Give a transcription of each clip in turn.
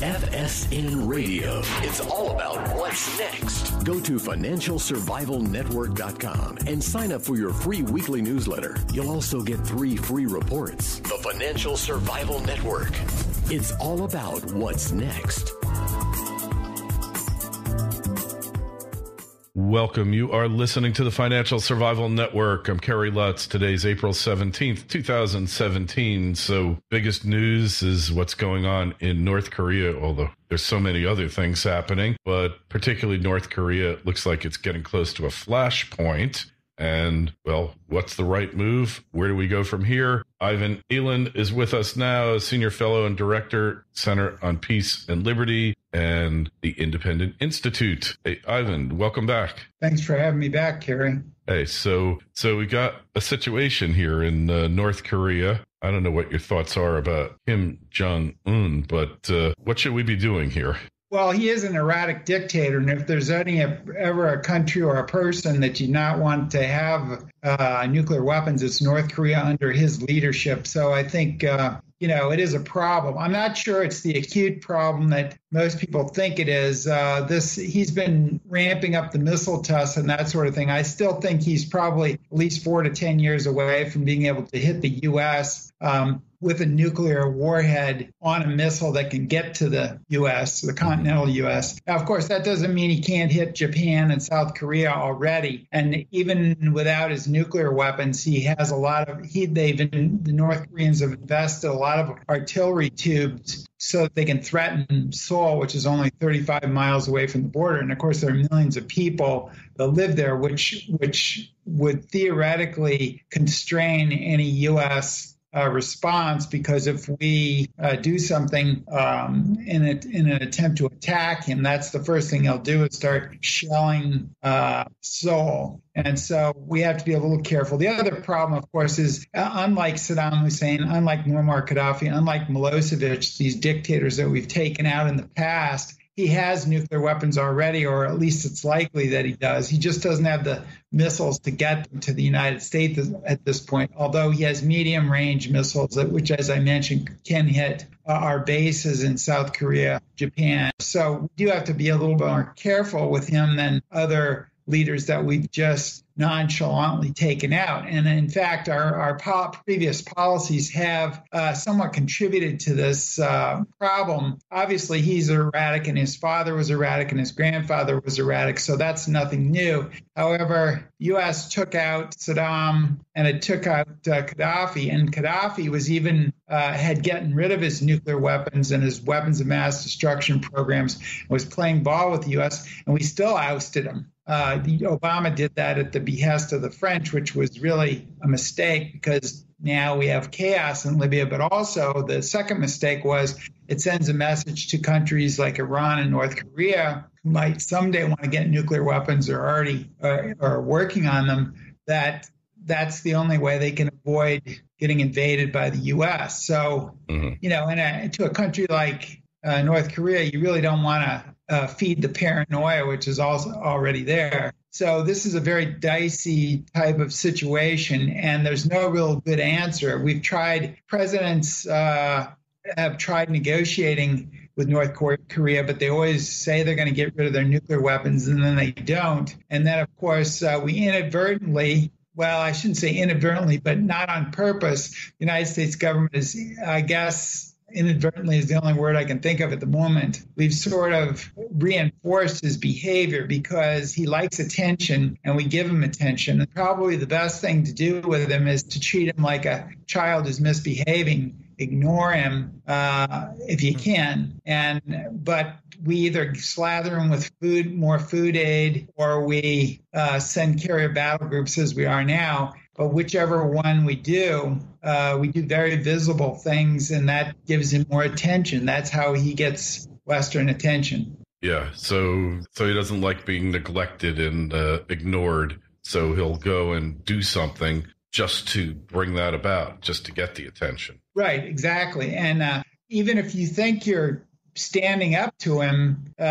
FSN Radio. It's all about what's next. Go to financialsurvivalnetwork.com and sign up for your free weekly newsletter. You'll also get three free reports. The Financial Survival Network. It's all about what's next. Welcome. You are listening to the Financial Survival Network. I'm Kerry Lutz. Today's April 17th, 2017. So, biggest news is what's going on in North Korea, although there's so many other things happening, but particularly North Korea, looks like it's getting close to a flashpoint. And well, what's the right move? Where do we go from here? Ivan Eland is with us now, senior fellow and director, Center on Peace and Liberty and the Independent Institute. Hey, Ivan, welcome back. Thanks for having me back, Kerry. Hey, so so we got a situation here in uh, North Korea. I don't know what your thoughts are about Kim Jong Un, but uh, what should we be doing here? Well, he is an erratic dictator, and if there's any ever a country or a person that you not want to have uh, nuclear weapons, it's North Korea under his leadership. So I think uh, you know it is a problem. I'm not sure it's the acute problem that most people think it is. Uh, this he's been ramping up the missile tests and that sort of thing. I still think he's probably at least four to ten years away from being able to hit the U.S. Um, with a nuclear warhead on a missile that can get to the U.S., the continental U.S. Now, of course, that doesn't mean he can't hit Japan and South Korea already. And even without his nuclear weapons, he has a lot of he. They've been, the North Koreans have invested a lot of artillery tubes so they can threaten Seoul, which is only 35 miles away from the border. And of course, there are millions of people that live there, which which would theoretically constrain any U.S uh, response because if we uh, do something um, in, a, in an attempt to attack him, that's the first thing he'll do is start shelling uh, Seoul. And so we have to be a little careful. The other problem, of course, is uh, unlike Saddam Hussein, unlike Muammar Gaddafi, unlike Milosevic, these dictators that we've taken out in the past, he has nuclear weapons already, or at least it's likely that he does. He just doesn't have the missiles to get them to the United States at this point, although he has medium range missiles, which, as I mentioned, can hit our bases in South Korea, Japan. So we do have to be a little bit more careful with him than other leaders that we've just nonchalantly taken out. And in fact, our, our po- previous policies have uh, somewhat contributed to this uh, problem. Obviously, he's erratic, and his father was erratic, and his grandfather was erratic, so that's nothing new. However, U.S. took out Saddam and it took out uh, Gaddafi, and Gaddafi was even uh, had gotten rid of his nuclear weapons and his weapons of mass destruction programs, was playing ball with the U.S., and we still ousted him. Uh, Obama did that at the behest of the French, which was really a mistake because now we have chaos in Libya. But also, the second mistake was it sends a message to countries like Iran and North Korea who might someday want to get nuclear weapons or already uh, are working on them that that's the only way they can avoid getting invaded by the U.S. So, mm-hmm. you know, in a, to a country like uh, North Korea, you really don't want to uh, feed the paranoia, which is also already there. So this is a very dicey type of situation, and there's no real good answer. We've tried presidents uh, have tried negotiating with North Korea, but they always say they're going to get rid of their nuclear weapons, and then they don't. And then, of course, uh, we inadvertently well, I shouldn't say inadvertently, but not on purpose. The United States government is, I guess, inadvertently is the only word I can think of at the moment. We've sort of reinforced his behavior because he likes attention and we give him attention. And probably the best thing to do with him is to treat him like a child who's misbehaving. Ignore him uh, if you can, and but we either slather him with food, more food aid, or we uh, send carrier battle groups as we are now but whichever one we do, uh, we do very visible things, and that gives him more attention. That's how he gets Western attention. Yeah, so so he doesn't like being neglected and uh, ignored. So he'll go and do something just to bring that about, just to get the attention. Right, exactly. And uh, even if you think you're standing up to him, uh,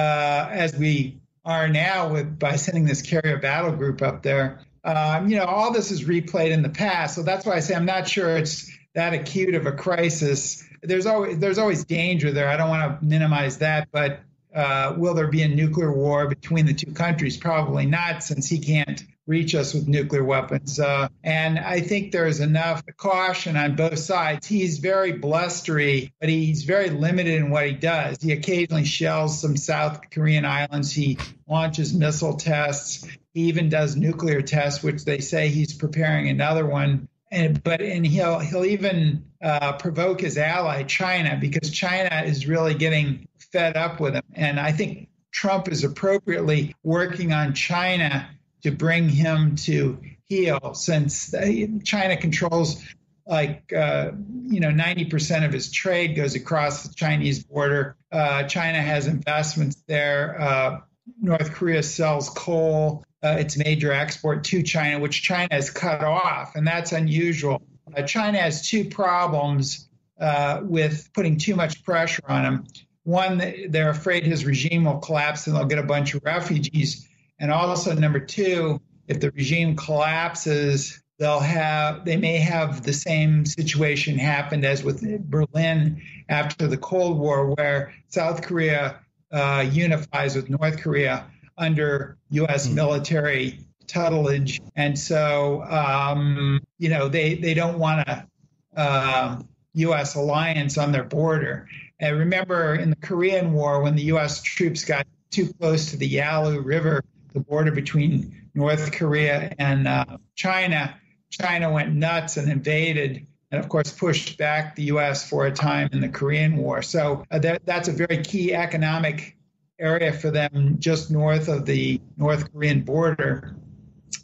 as we are now with by sending this carrier battle group up there, um, you know, all this is replayed in the past. So that's why I say I'm not sure it's that acute of a crisis there's always there's always danger there. I don't want to minimize that, but uh, will there be a nuclear war between the two countries? Probably not, since he can't reach us with nuclear weapons. Uh, and I think there's enough caution on both sides. He's very blustery, but he's very limited in what he does. He occasionally shells some South Korean islands. He launches missile tests. He even does nuclear tests, which they say he's preparing another one. And, but and he'll he'll even uh, provoke his ally China because China is really getting fed up with him. And I think Trump is appropriately working on China to bring him to heel since China controls like uh, you know 90% of his trade goes across the Chinese border. Uh, China has investments there. Uh, North Korea sells coal, uh, its major export to China, which China has cut off, and that's unusual. Uh, China has two problems uh, with putting too much pressure on him. One, they're afraid his regime will collapse and they'll get a bunch of refugees. And also, number two, if the regime collapses, they'll have they may have the same situation happened as with Berlin after the Cold War, where South Korea uh, unifies with North Korea under U.S. Mm-hmm. military tutelage, and so um, you know they they don't want a uh, U.S. alliance on their border. And remember, in the Korean War, when the U.S. troops got too close to the Yalu River the border between North Korea and uh, China, China went nuts and invaded and of course pushed back the U.S. for a time in the Korean War. So uh, that, that's a very key economic area for them, just north of the North Korean border,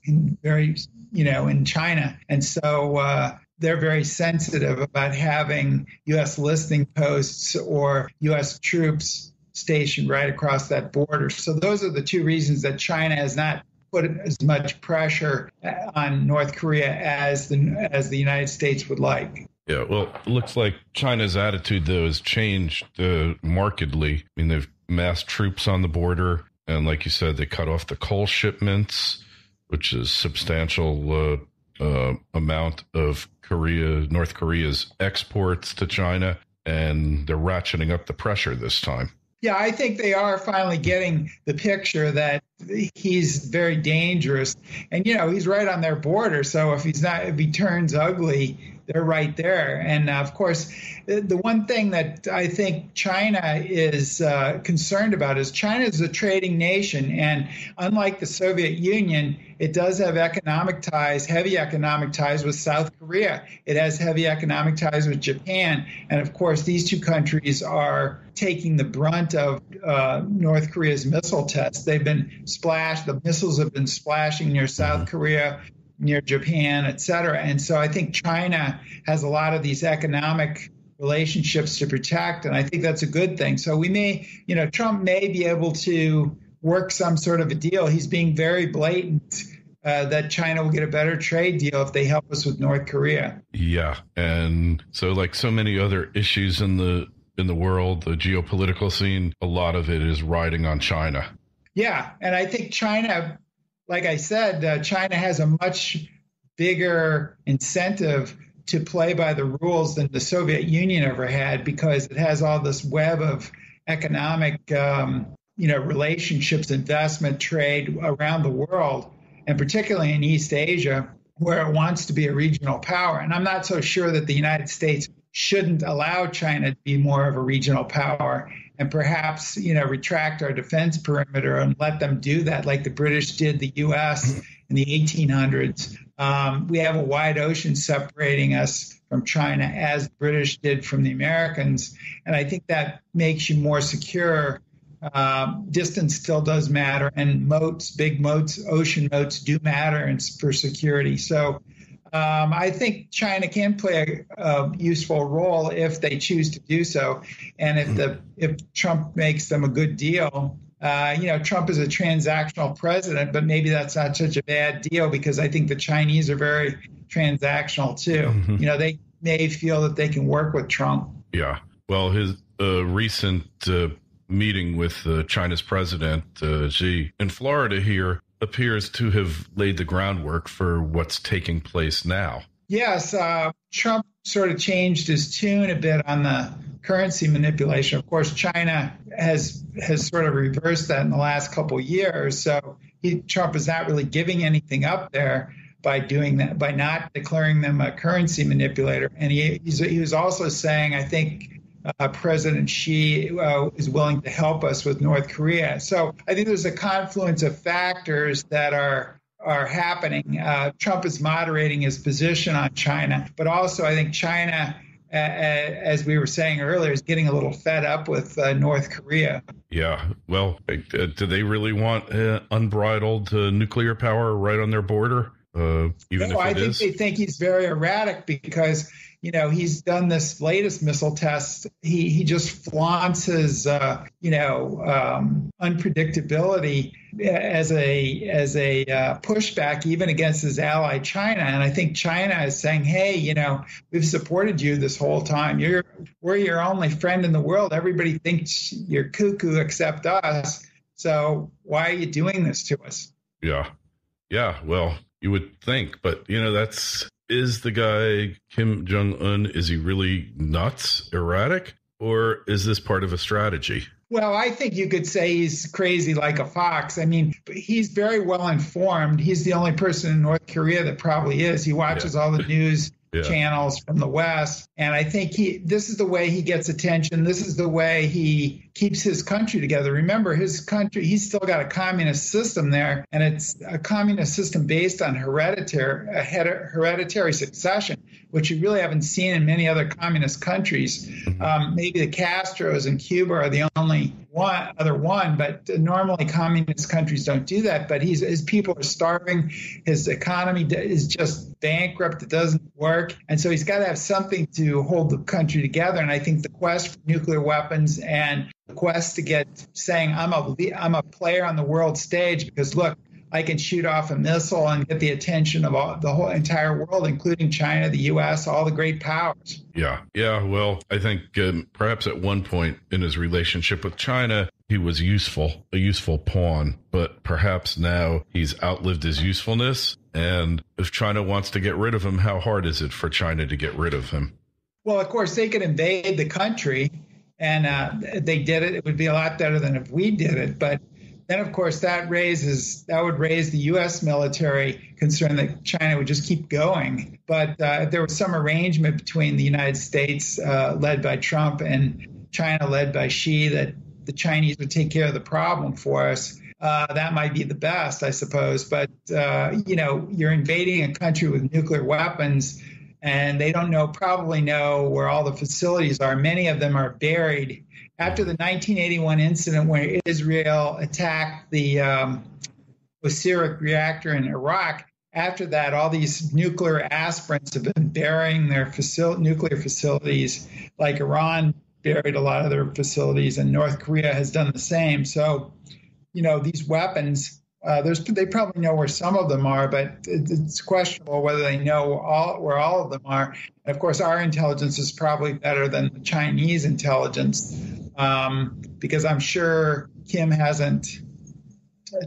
in very you know in China, and so. Uh, they're very sensitive about having U.S. listing posts or U.S. troops stationed right across that border. So those are the two reasons that China has not put as much pressure on North Korea as the as the United States would like. Yeah, well, it looks like China's attitude though has changed uh, markedly. I mean, they've massed troops on the border, and like you said, they cut off the coal shipments, which is substantial uh, uh, amount of Korea, North Korea's exports to China, and they're ratcheting up the pressure this time. Yeah, I think they are finally getting the picture that he's very dangerous. And, you know, he's right on their border. So if he's not, if he turns ugly, they're right there. And uh, of course, the one thing that I think China is uh, concerned about is China is a trading nation. And unlike the Soviet Union, it does have economic ties, heavy economic ties with South Korea. It has heavy economic ties with Japan. And of course, these two countries are taking the brunt of uh, North Korea's missile tests. They've been splashed, the missiles have been splashing near South mm-hmm. Korea near Japan, et cetera. And so I think China has a lot of these economic relationships to protect, and I think that's a good thing. So we may, you know, Trump may be able to work some sort of a deal. He's being very blatant. Uh, that China will get a better trade deal if they help us with North Korea. Yeah, and so like so many other issues in the in the world, the geopolitical scene, a lot of it is riding on China. Yeah, and I think China like I said, uh, China has a much bigger incentive to play by the rules than the Soviet Union ever had because it has all this web of economic, um, you know, relationships, investment, trade around the world, and particularly in East Asia, where it wants to be a regional power. And I'm not so sure that the United States shouldn't allow China to be more of a regional power and perhaps you know retract our defense perimeter and let them do that like the British did the U.S. in the 1800s. Um, we have a wide ocean separating us from China, as the British did from the Americans, and I think that makes you more secure. Um, distance still does matter, and moats, big moats, ocean moats do matter for security. So um, I think China can play a, a, useful role if they choose to do so, and if the if Trump makes them a good deal. Uh, you know, Trump is a transactional president, but maybe that's not such a bad deal because I think the Chinese are very transactional too. Mm-hmm. You know, they may feel that they can work with Trump. Yeah. Well, his uh, recent uh, meeting with uh, China's president uh, Xi in Florida here appears to have laid the groundwork for what's taking place now. Yes, uh, Trump sort of changed his tune a bit on the currency manipulation. Of course, China has has sort of reversed that in the last couple years. So he, Trump is not really giving anything up there by doing that, by not declaring them a currency manipulator. And he he was also saying, I think. Uh, President Xi uh, is willing to help us with North Korea. So I think there's a confluence of factors that are are happening. Uh, Trump is moderating his position on China, but also I think China as we were saying earlier, is getting a little fed up with uh, North Korea. Yeah. Well, uh, do they really want uh, unbridled uh, nuclear power right on their border? Uh, even no, if I think is? they think he's very erratic because you know he's done this latest missile test. He he just flaunts his uh, you know um, unpredictability as a as a uh, pushback even against his ally China. And I think China is saying, hey, you know, we've supported you this whole time. You're we're your only friend in the world. Everybody thinks you're cuckoo except us. So why are you doing this to us? Yeah. Yeah. Well, you would think, but you know, that's is the guy Kim Jong Un, is he really nuts, erratic, or is this part of a strategy? Well, I think you could say he's crazy like a fox. I mean, he's very well informed. He's the only person in North Korea that probably is. He watches yeah. all the news yeah. channels from the West. And I think he this is the way he gets attention. This is the way he keeps his country together. Remember, his country, he's still got a communist system there, and it's a communist system based on hereditary hereditary succession, which you really haven't seen in many other communist countries. Mm-hmm. Um, maybe the Castros in Cuba are the only one other one, but normally communist countries don't do that. But he's his people are starving. His economy is just bankrupt. It doesn't work, and so he's got to have something to hold the country together. And I think the quest for nuclear weapons and quest to get saying I'm a I'm a player on the world stage because look, I can shoot off a missile and get the attention of all, the whole entire world, including China, the U.S., all the great powers. Yeah, yeah. Well, I think um, perhaps at one point in his relationship with China, he was useful, a useful pawn, but perhaps now he's outlived his usefulness. And if China wants to get rid of him, how hard is it for China to get rid of him? Well, of course, they could invade the country, and uh, they did it. It would be a lot better than if we did it. But then, of course, that raises that would raise the U.S. military concern that China would just keep going. But uh, if there was some arrangement between the United States, uh, led by Trump, and China, led by Xi, that the Chinese would take care of the problem for us. Uh, that might be the best, I suppose. But uh, you know, you're invading a country with nuclear weapons, and they don't know, probably know where all the facilities are. Many of them are buried after the 1981 incident where Israel attacked the um, reactor in Iraq, after that, all these nuclear aspirants have been burying their facil- nuclear facilities, like Iran buried a lot of their facilities, and North Korea has done the same. So, you know, these weapons uh, there's they probably know where some of them are, but it's questionable whether they know all where all of them are. And of course, our intelligence is probably better than the Chinese intelligence um, because I'm sure Kim hasn't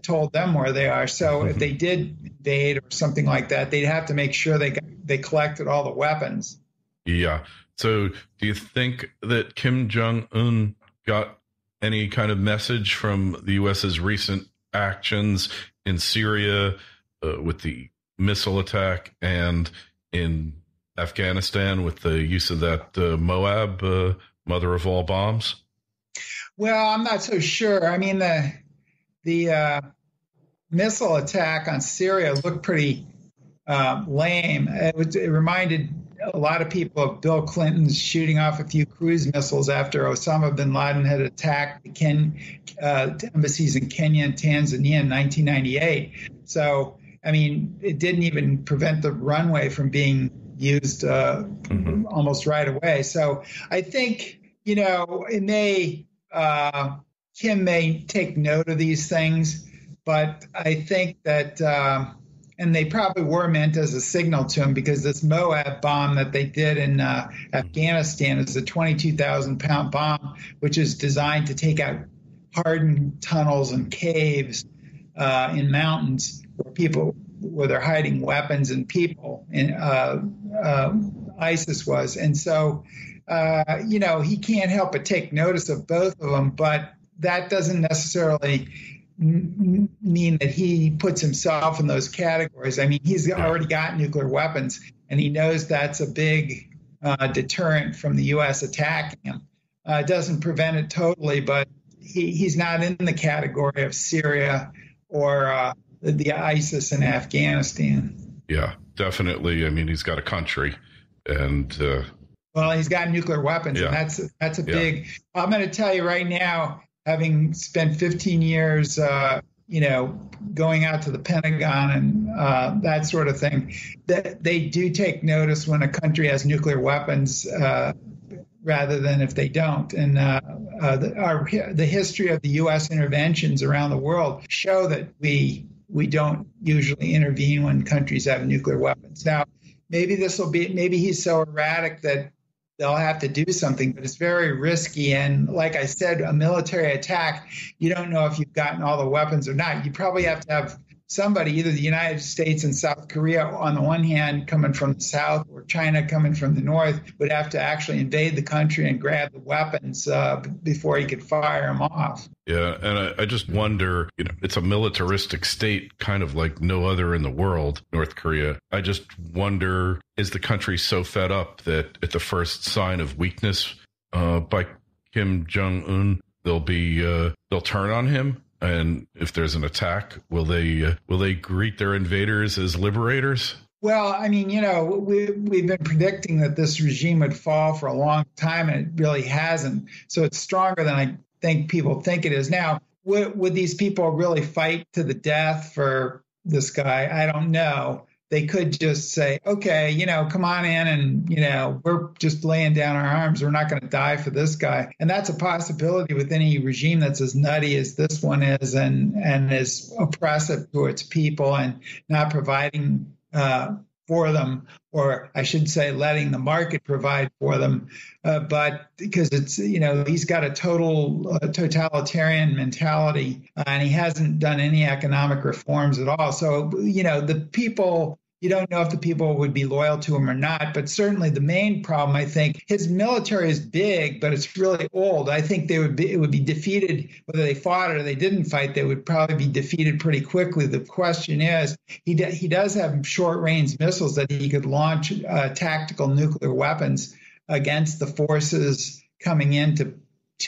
told them where they are. So mm-hmm. if they did invade or something like that, they'd have to make sure they got, they collected all the weapons. Yeah. So do you think that Kim Jong Un got any kind of message from the U.S.'s recent actions in Syria uh, with the missile attack and in Afghanistan with the use of that uh, Moab uh, mother of all bombs? Well, I'm not so sure. I mean, the the uh, missile attack on Syria looked pretty um, lame. It, it reminded a lot of people of Bill Clinton's shooting off a few cruise missiles after Osama bin Laden had attacked the Ken, uh, embassies in Kenya and Tanzania in 1998. So, I mean, it didn't even prevent the runway from being used uh, mm-hmm. almost right away. So, I think you know it may uh, Kim may take note of these things, but I think that. Uh, and they probably were meant as a signal to him because this Moab bomb that they did in uh, Afghanistan is a 22,000 pound bomb, which is designed to take out hardened tunnels and caves uh, in mountains where people where they're hiding weapons and people in, uh, uh ISIS was. And so, uh, you know, he can't help but take notice of both of them, but that doesn't necessarily mean that he puts himself in those categories. I mean, he's already got nuclear weapons, and he knows that's a big uh, deterrent from the U.S. attacking him. Uh, it doesn't prevent it totally, but he, he's not in the category of Syria or uh, the, ISIS in Afghanistan. Yeah, definitely. I mean, he's got a country, and uh, well, he's got nuclear weapons, yeah. and that's that's a big. I'm going to tell you right now, having spent 15 years, uh, you know, going out to the Pentagon and uh, that sort of thing, that they do take notice when a country has nuclear weapons. Uh, rather than if they don't. And uh, uh, the, our, the history of the U.S. interventions around the world show that we we don't usually intervene when countries have nuclear weapons. Now, maybe this will be maybe he's so erratic that they'll have to do something, but it's very risky. And like I said, a military attack, you don't know if you've gotten all the weapons or not. You probably have to have somebody, either the United States and South Korea on the one hand coming from the south or China coming from the north, would have to actually invade the country and grab the weapons uh, before he could fire them off. Yeah, and I, I, just wonder, you know, it's a militaristic state, kind of like no other in the world, North Korea. I just wonder, is the country so fed up that at the first sign of weakness uh, by Kim Jong Un, they'll be uh, they'll turn on him and if there's an attack, will they uh, will they greet their invaders as liberators? Well, I mean, you know, we, we've been predicting that this regime would fall for a long time, and it really hasn't. So it's stronger than I think people think it is. Now, would, would these people really fight to the death for this guy? I don't know they could just say, okay, you know, come on in and, you know, we're just laying down our arms. We're not going to die for this guy. And that's a possibility with any regime that's as nutty as this one is and, and is oppressive to its people and not providing uh, for them, or I should say, letting the market provide for them. Uh, but because it's, you know, he's got a total uh, totalitarian mentality uh, and he hasn't done any economic reforms at all. So, you know, the people you don't know if the people would be loyal to him or not. But certainly the main problem, I think, his military is big, but it's really old. I think they would be it would be defeated whether they fought or they didn't fight. They would probably be defeated pretty quickly. The question is, he he does have short range missiles that he could launch uh, tactical nuclear weapons against the forces coming in to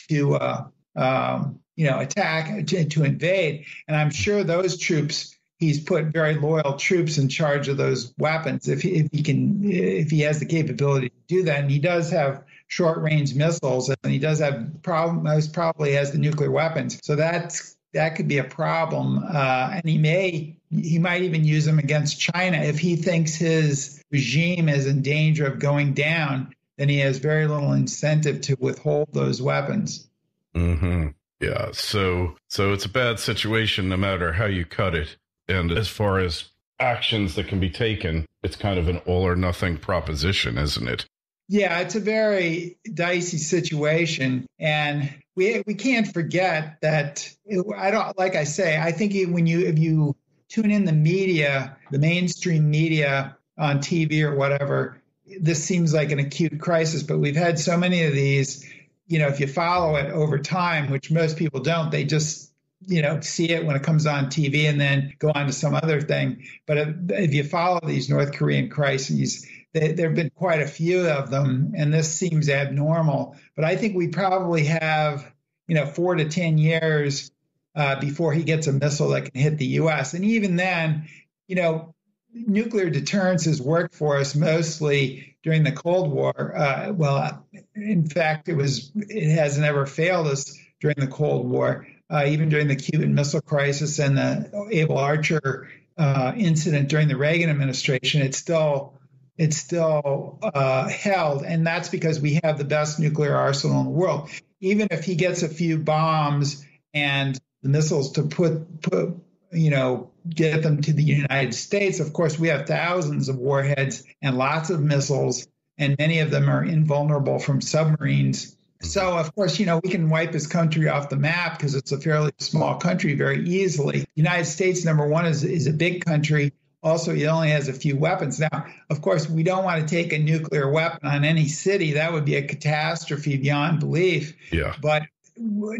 to uh, um, you know attack to, to invade. And I'm sure those troops he's put very loyal troops in charge of those weapons. If he, if he can if he has the capability to do that and he does have short range missiles and he does have problem most probably has the nuclear weapons. So that's that could be a problem uh, and he may he might even use them against china. If he thinks his regime is in danger of going down then he has very little incentive to withhold those weapons. Mm-hmm. yeah so so it's a bad situation no matter how you cut it and as far as actions that can be taken, it's kind of an all or nothing proposition, isn't it? Yeah, it's a very dicey situation. And we, we can't forget that it, I don't, like I say, I think when you, if you tune in the media, the mainstream media on TV or whatever, this seems like an acute crisis, but we've had so many of these. You know, if you follow it over time, which most people don't, they just you know see it when it comes on TV and then go on to some other thing. But if, if you follow these North Korean crises, they, there have been quite a few of them, and this seems abnormal. But I think we probably have you know four to ten years uh, before he gets a missile that can hit the U.S. And even then, you know, nuclear deterrence has worked for us mostly during the Cold War. Uh, well, in fact, it was it has never failed us during the Cold War uh, even during the Cuban Missile Crisis and the Able Archer uh, incident during the Reagan administration, it's still it's still uh, held, and that's because we have the best nuclear arsenal in the world. Even if he gets a few bombs and the missiles to put put you know get them to the United States, of course we have thousands of warheads and lots of missiles, and many of them are invulnerable from submarines so, mm-hmm. of course, you know, we can wipe his country off the map because it's a fairly small country very easily. The United States, number one, is, is a big country. Also, he only has a few weapons. Now, of course, we don't want to take a nuclear weapon on any city. That would be a catastrophe beyond belief. Yeah. But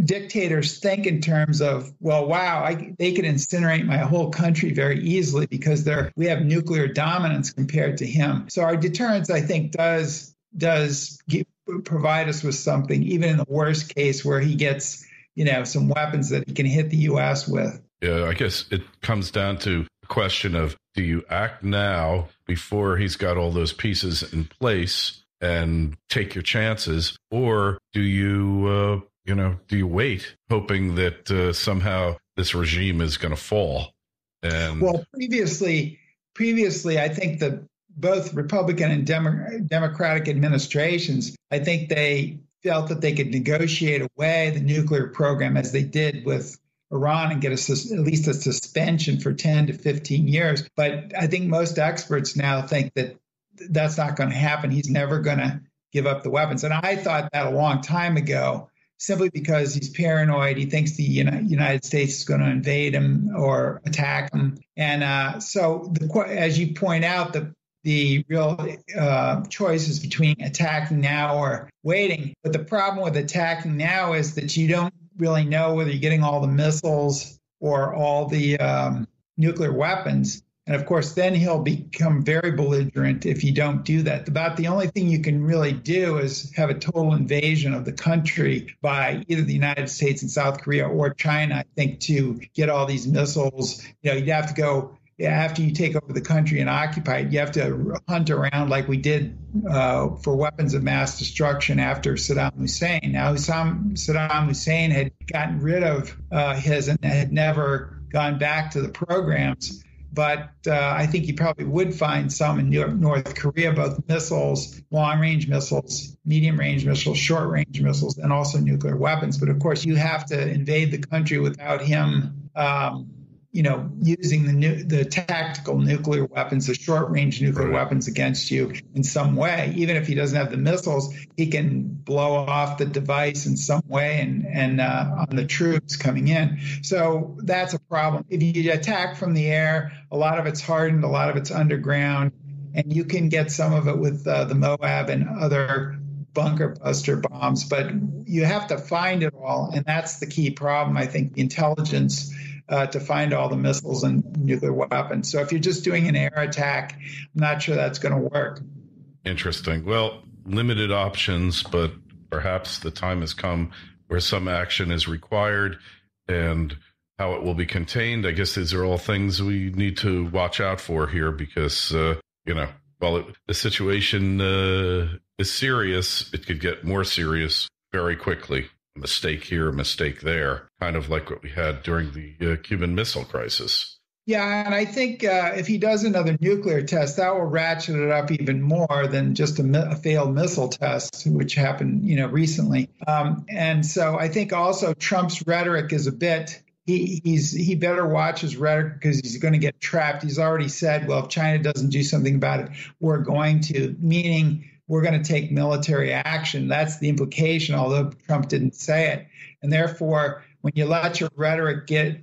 dictators think in terms of, well, wow, I, they could incinerate my whole country very easily because they're, we have nuclear dominance compared to him. So our deterrence, I think, does does give, provide us with something, even in the worst case where he gets, you know, some weapons that he can hit the U.S. with. Yeah, I guess it comes down to the question of do you act now before he's got all those pieces in place and take your chances, or do you, uh, you know, do you wait, hoping that uh, somehow this regime is going to fall? And well, previously, previously, I think that both Republican and Demo- Democratic administrations, I think they felt that they could negotiate away the nuclear program as they did with Iran and get a, at least a suspension for 10 to 15 years. But I think most experts now think that that's not going to happen. He's never going to give up the weapons. And I thought that a long time ago, simply because he's paranoid. He thinks the United States is going to invade him or attack him. And uh, so, the, as you point out, the the real uh, choice is between attacking now or waiting. But the problem with attacking now is that you don't really know whether you're getting all the missiles or all the um, nuclear weapons. And of course, then he'll become very belligerent if you don't do that. About the only thing you can really do is have a total invasion of the country by either the United States and South Korea or China, I think, to get all these missiles. You know, you'd have to go after you take over the country and occupy it, you have to hunt around like we did uh, for weapons of mass destruction after Saddam Hussein. Now, Saddam Hussein had gotten rid of uh, his and had never gone back to the programs. But uh, I think you probably would find some in North Korea, both missiles, long range missiles, medium range missiles, short range missiles, and also nuclear weapons. But of course, you have to invade the country without him. Um, you know, using the new, the tactical nuclear weapons, the short range nuclear right. weapons against you in some way. Even if he doesn't have the missiles, he can blow off the device in some way and and uh, on the troops coming in. So that's a problem. If you attack from the air, a lot of it's hardened, a lot of it's underground, and you can get some of it with uh, the Moab and other bunker buster bombs, but you have to find it all, and that's the key problem. I think the intelligence uh, to find all the missiles and nuclear weapons. So if you're just doing an air attack, I'm not sure that's going to work. Interesting. Well, limited options, but perhaps the time has come where some action is required and how it will be contained. I guess these are all things we need to watch out for here because, uh, you know, while it, the situation uh, is serious, it could get more serious very quickly mistake here, mistake there, kind of like what we had during the uh, Cuban Missile Crisis. Yeah, and I think uh, if he does another nuclear test, that will ratchet it up even more than just a, a failed missile test, which happened, you know, recently. Um, and so I think also Trump's rhetoric is a bit. He, he's he better watch his rhetoric because he's going to get trapped. He's already said, well, if China doesn't do something about it, we're going to. Meaning we're going to take military action. That's the implication, although Trump didn't say it. And therefore, when you let your rhetoric get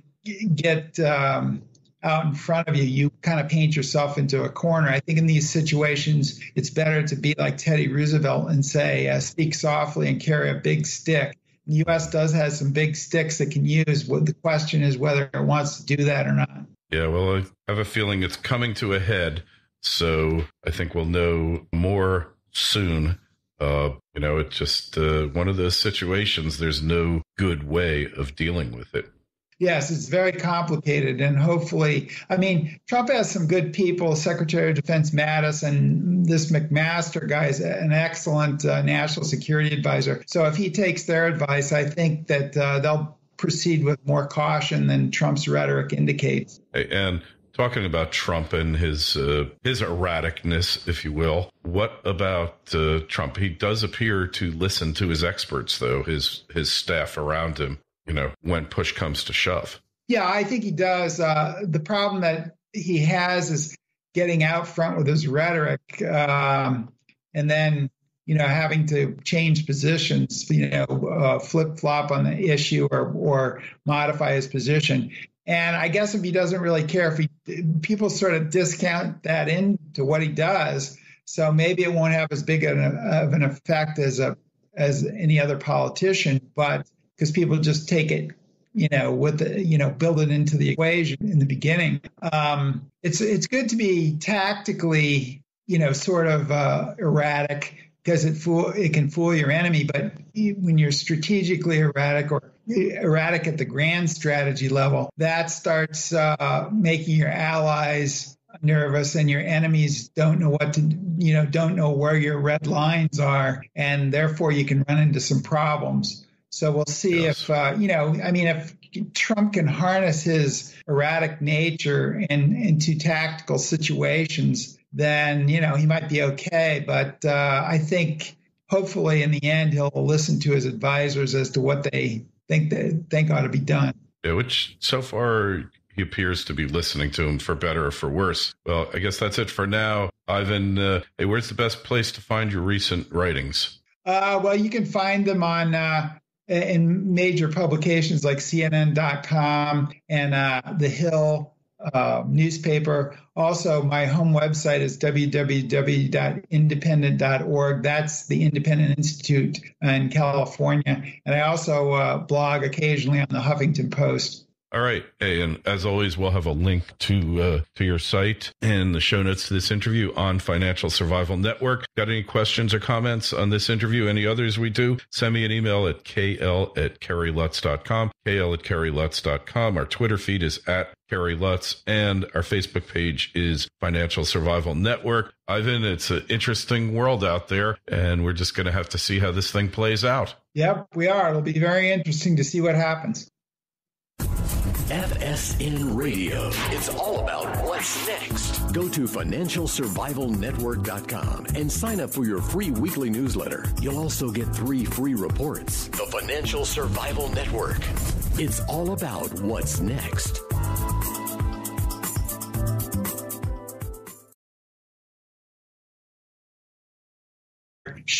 get um, out in front of you, you kind of paint yourself into a corner. I think in these situations, it's better to be like Teddy Roosevelt and say, uh, "Speak softly and carry a big stick." The U.S. does have some big sticks it can use. The question is whether it wants to do that or not. Yeah, well, I have a feeling it's coming to a head. So I think we'll know more soon. Uh, you know, it's just uh, one of those situations. There's no good way of dealing with it. Yes, it's very complicated. And hopefully, I mean, Trump has some good people. Secretary of Defense Mattis and this McMaster guy is an excellent uh, national security advisor. So if he takes their advice, I think that uh, they'll proceed with more caution than Trump's rhetoric indicates. And talking about Trump and his uh, his erraticness, if you will. What about uh, Trump? He does appear to listen to his experts, though his his staff around him. You know, when push comes to shove. Yeah, I think he does. Uh, the problem that he has is getting out front with his rhetoric, um, and then you know having to change positions. You know, uh, flip flop on the issue or or modify his position And I guess if he doesn't really care, if he people sort of discount that into what he does, so maybe it won't have as big of an effect as a as any other politician, but because people just take it, you know, with the, you know, build it into the equation in the beginning. Um, it's it's good to be tactically, you know, sort of uh, erratic because it fool it can fool your enemy. But when you're strategically erratic or erratic at the grand strategy level, that starts uh, making your allies nervous and your enemies don't know what to you know don't know where your red lines are and therefore you can run into some problems. So we'll see yes. if uh, you know i mean if trump can harness his erratic nature in, into tactical situations then you know he might be okay. But uh, i think hopefully in the end he'll listen to his advisors as to what they think they think ought to be done yeah, which so far he appears to be listening to him for better or for worse. Well, I guess that's it for now. Ivan, uh, hey, where's the best place to find your recent writings? Uh, well, you can find them on uh, in major publications like CNN.com and uh, The Hill uh, newspaper. Also, my home website is www.independent.org. That's the Independent Institute in California. And I also uh, blog occasionally on the Huffington Post. All right. Hey, and as always, we'll have a link to uh, to your site and the show notes to this interview on Financial Survival Network. Got any questions or comments on this interview? Any others we do? Send me an email at kl at kerrylutz.com, kl at kerrylutz.com. Our Twitter feed is at Kerry Lutz, and our Facebook page is Financial Survival Network. Ivan, it's an interesting world out there, and we're just going to have to see how this thing plays out. Yep, we are. It'll be very interesting to see what happens. FSN Radio. It's all about what's next. Go to financialsurvivalnetwork.com and sign up for your free weekly newsletter. You'll also get three free reports. The Financial Survival Network. It's all about what's next.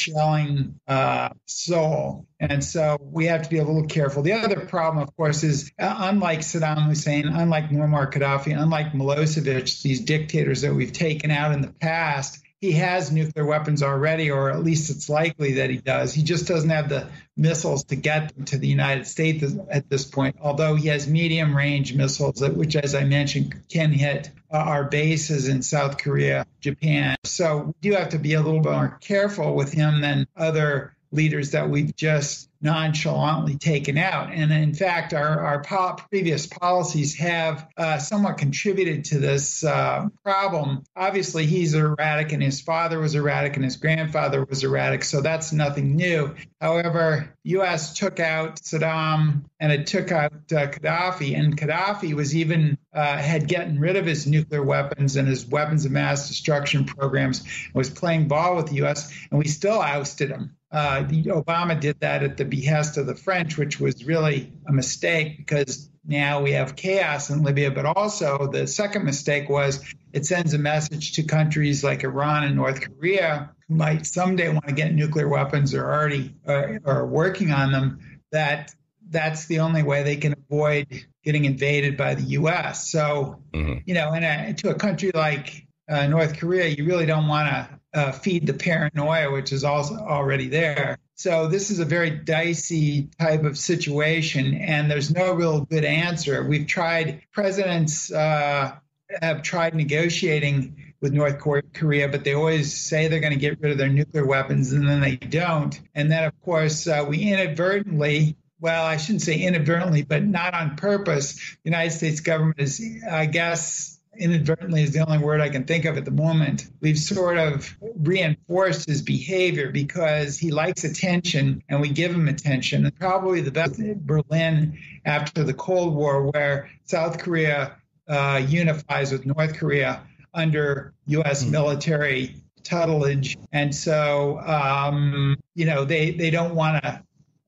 Shelling uh, Seoul. And so we have to be a little careful. The other problem, of course, is uh, unlike Saddam Hussein, unlike Muammar Gaddafi, unlike Milosevic, these dictators that we've taken out in the past, he has nuclear weapons already, or at least it's likely that he does. He just doesn't have the missiles to get them to the United States at this point, although he has medium range missiles, which, as I mentioned, can hit uh, our bases in South Korea, Japan. So we do have to be a little bit more careful with him than other leaders that we've just nonchalantly taken out. And in fact, our, our po- previous policies have uh, somewhat contributed to this uh, problem. Obviously, he's erratic, and his father was erratic, and his grandfather was erratic, so that's nothing new. However, U.S. took out Saddam and it took out uh, Gaddafi, and Gaddafi was even uh, had gotten rid of his nuclear weapons and his weapons of mass destruction programs, was playing ball with the U.S., and we still ousted him. Uh, Obama did that at the behest of the French, which was really a mistake because now we have chaos in Libya. But also, the second mistake was it sends a message to countries like Iran and North Korea who might someday want to get nuclear weapons or already uh, are working on them that that's the only way they can avoid getting invaded by the U.S. So, mm-hmm. you know, in a, to a country like uh, North Korea, you really don't want to uh, feed the paranoia, which is also already there. So this is a very dicey type of situation, and there's no real good answer. We've tried presidents uh, have tried negotiating with North Korea, but they always say they're going to get rid of their nuclear weapons, and then they don't. And then, of course, uh, we inadvertently well, I shouldn't say inadvertently, but not on purpose. The United States government is, I guess, inadvertently is the only word I can think of at the moment. We've sort of reinforced his behavior because he likes attention and we give him attention. And probably the best Berlin after the Cold War, where South Korea uh, unifies with North Korea under U.S. Mm. military tutelage. And so, um, you know, they, they don't want a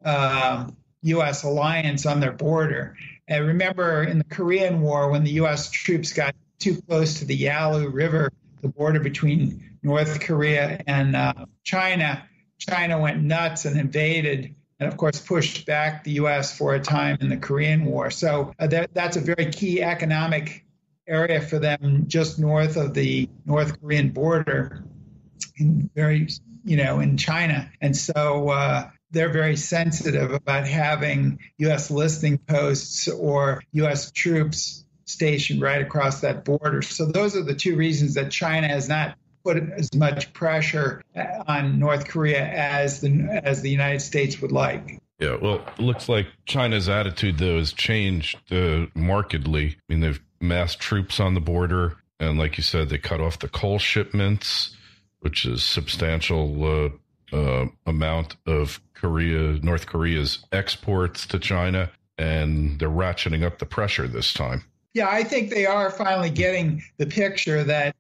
uh, U.S. alliance on their border. And remember in the Korean War, when the U.S. troops got too close to the Yalu River, the border between North Korea and uh, China. China went nuts and invaded and of course pushed back the U.S. for a time in the Korean War. So uh, that, that's a very key economic area for them just north of the North Korean border, in very you know in China, and so. Uh, they're very sensitive about having U.S. listing posts or U.S. troops stationed right across that border. So those are the two reasons that China has not put as much pressure on North Korea as the as the United States would like. Yeah, well, it looks like China's attitude though has changed uh, markedly. I mean, they've massed troops on the border, and like you said, they cut off the coal shipments, which is substantial uh, uh, amount of Korea, North Korea's exports to China, and they're ratcheting up the pressure this time. Yeah, I think they are finally getting the picture that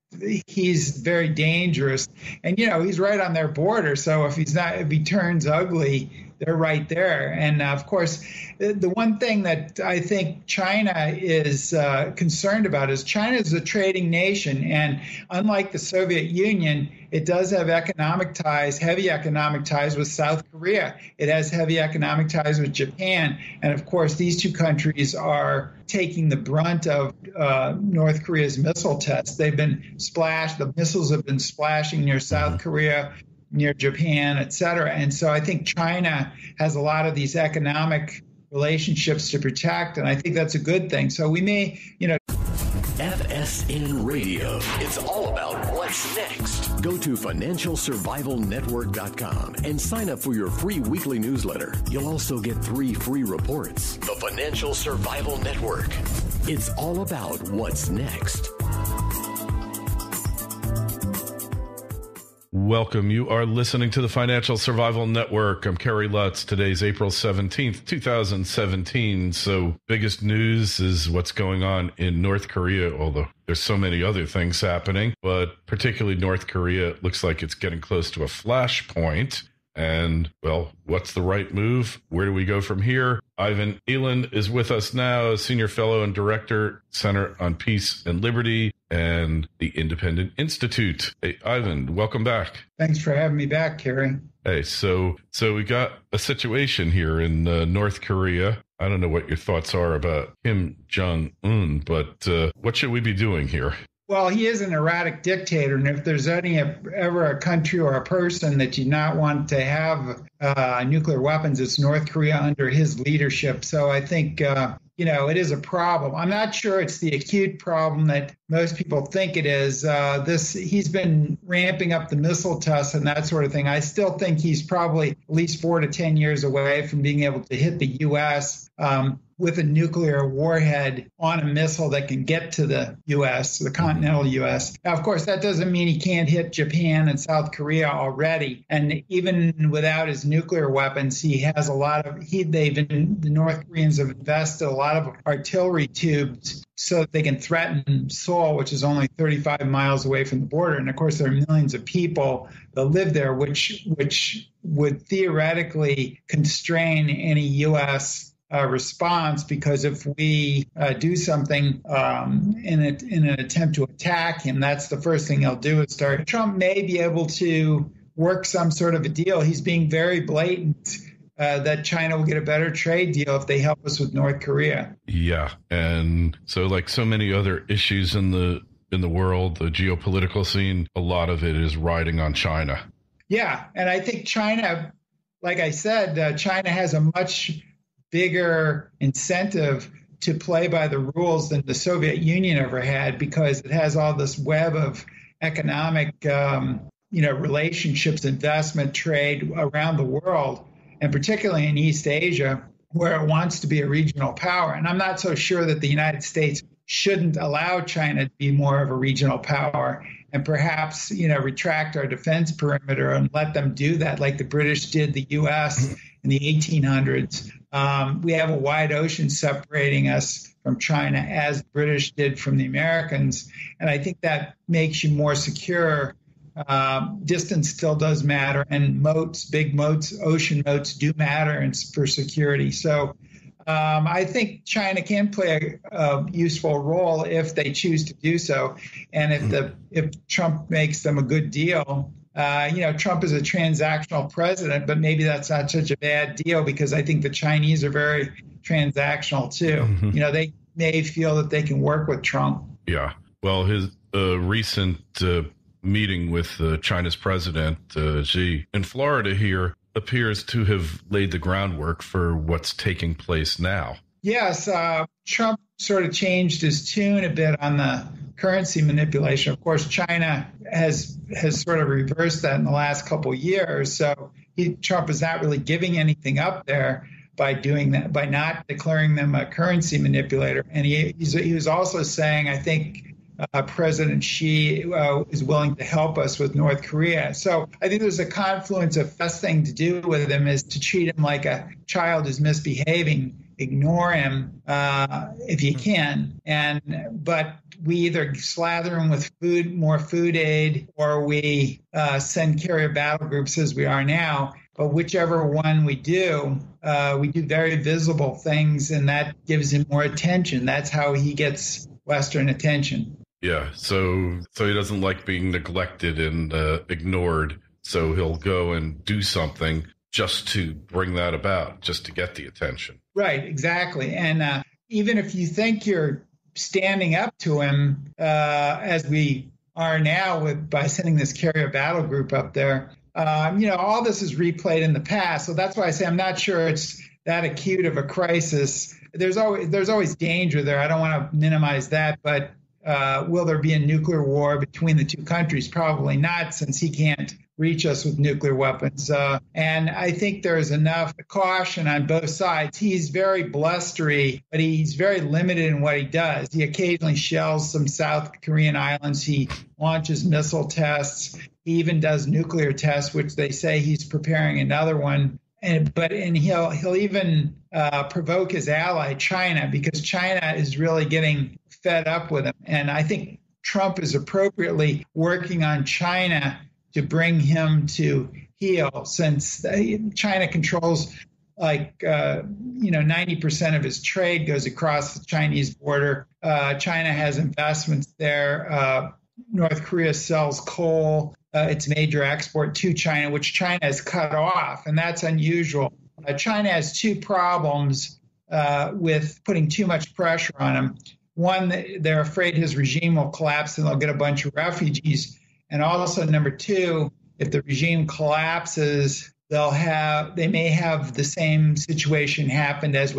he's very dangerous. And, you know, he's right on their border. So if he's not, if he turns ugly, they're right there. And uh, of course, the one thing that I think China is uh, concerned about is China is a trading nation. And unlike the Soviet Union, it does have economic ties, heavy economic ties with South Korea. It has heavy economic ties with Japan. And of course, these two countries are taking the brunt of uh, North Korea's missile tests. They've been splashed, the missiles have been splashing near South. Korea near Japan, et cetera. And so I think China has a lot of these economic relationships to protect, and I think that's a good thing. So we may, you know. FSN Radio. It's all about what's next. Go to financialsurvivalnetwork.com and sign up for your free weekly newsletter. You'll also get three free reports. The Financial Survival Network. It's all about what's next. Welcome. You are listening to the Financial Survival Network. I'm Kerry Lutz. Today's April 17th, 2017. So, biggest news is what's going on in North Korea, although there's so many other things happening, but particularly North Korea looks like it's getting close to a flashpoint. And well, what's the right move? Where do we go from here? Ivan Eland is with us now, senior fellow and director, Center on Peace and Liberty and the Independent Institute. Hey, Ivan, welcome back. Thanks for having me back, Kerry. Hey, so so we got a situation here in uh, North Korea. I don't know what your thoughts are about Kim Jong Un, but uh, what should we be doing here? Well, he is an erratic dictator, and if there's any ever a country or a person that you not want to have uh, nuclear weapons, it's North Korea under his leadership. So I think uh, you know, it is a problem. I'm not sure it's the acute problem that most people think it is. Uh, this he's been ramping up the missile tests and that sort of thing. I still think he's probably at least four to ten years away from being able to hit the U.S. Um, with a nuclear warhead on a missile that can get to the U.S., the mm-hmm. continental U.S. Now, of course, that doesn't mean he can't hit Japan and South Korea already. And even without his nuclear weapons, he has a lot of he. They've been the North Koreans have invested a lot of artillery tubes so that they can threaten Seoul, which is only 35 miles away from the border. And of course, there are millions of people that live there, which which would theoretically constrain any U.S uh, response because if we uh, do something um, in, a, in an attempt to attack him, that's the first thing he'll do is start. Trump may be able to work some sort of a deal. He's being very blatant. Uh, that China will get a better trade deal if they help us with North Korea. Yeah, and so like so many other issues in the in the world, the geopolitical scene, a lot of it is riding on China. Yeah, and I think China, like I said, uh, China has a much bigger incentive to play by the rules than the Soviet Union ever had because it has all this web of economic, um, you know, relationships, investment, trade around the world, and particularly in East Asia, where it wants to be a regional power. And I'm not so sure that the United States shouldn't allow China to be more of a regional power and perhaps you know retract our defense perimeter and let them do that like the British did the U.S. in the 1800s um, we have a wide ocean separating us from China, as British did from the Americans. And I think that makes you more secure. Um, distance still does matter, and moats, big moats, ocean moats do matter for security. So um, I think China can play a, a, useful role if they choose to do so, and if the if Trump makes them a good deal, uh, you know, Trump is a transactional president, but maybe that's not such a bad deal because I think the Chinese are very transactional too. Mm-hmm. You know, they may feel that they can work with Trump. Yeah. Well, his uh, recent uh, meeting with uh, China's president uh, Xi in Florida here appears to have laid the groundwork for what's taking place now. Yes, uh, Trump sort of changed his tune a bit on the currency manipulation. Of course, China has has sort of reversed that in the last couple years. So he, Trump is not really giving anything up there by doing that, by not declaring them a currency manipulator. And he he was also saying, I think. Uh, President Xi uh, is willing to help us with North Korea. So I think there's a confluence of best thing to do with him is to treat him like a child who's misbehaving ignore him uh, if you can. And but we either slather him with food, more food aid, or we uh, send carrier battle groups as we are now. But whichever one we do, uh, we do very visible things, and that gives him more attention. That's how he gets Western attention. Yeah, so so he doesn't like being neglected and uh, ignored. So he'll go and do something just to bring that about, just to get the attention. Right, exactly. And uh, even if you think you're standing up to him, uh, as we are now with by sending this carrier battle group up there, um, you know, all this is replayed in the past. So that's why I say I'm not sure it's that acute of a crisis. There's always there's always danger there. I don't want to minimize that, but uh, will there be a nuclear war between the two countries? Probably not, since he can't reach us with nuclear weapons. Uh, and I think there's enough caution on both sides. He's very blustery, but he's very limited in what he does. He occasionally shells some South Korean islands. He launches missile tests. He even does nuclear tests, which they say he's preparing another one. And, but and he'll he'll even uh, provoke his ally China because China is really getting fed up with him. And I think Trump is appropriately working on China to bring him to heel since China controls like uh, you know 90% of his trade goes across the Chinese border. Uh, China has investments there. Uh, North Korea sells coal, uh, its major export to China, which China has cut off, and that's unusual. Uh, China has two problems uh, with putting too much pressure on him. One, they're afraid his regime will collapse and they'll get a bunch of refugees and also, number two, if the regime collapses, they'll have they may have the same situation happened as